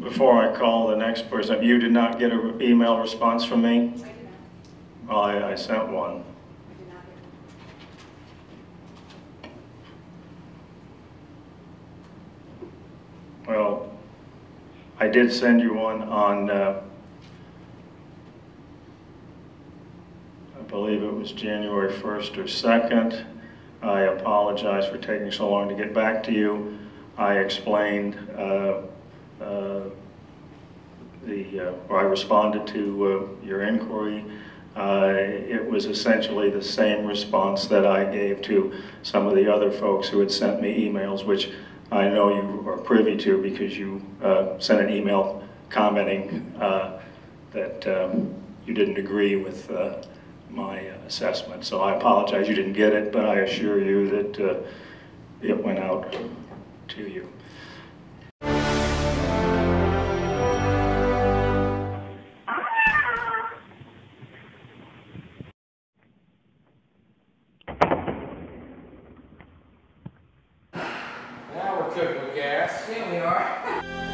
Before I call the next person, you did not get an email response from me? Well, I, I sent one. Well, I did send you one on, uh, I believe it was January 1st or 2nd. I apologize for taking so long to get back to you. I explained uh, uh, the, uh, I responded to uh, your inquiry. Uh, It was essentially the same response that I gave to some of the other folks who had sent me emails, which I know you are privy to because you sent an email commenting that um, you didn't agree with uh, my assessment. So I apologize you didn't get it, but I assure you that uh, it went out to you. With gas. Yeah, we are.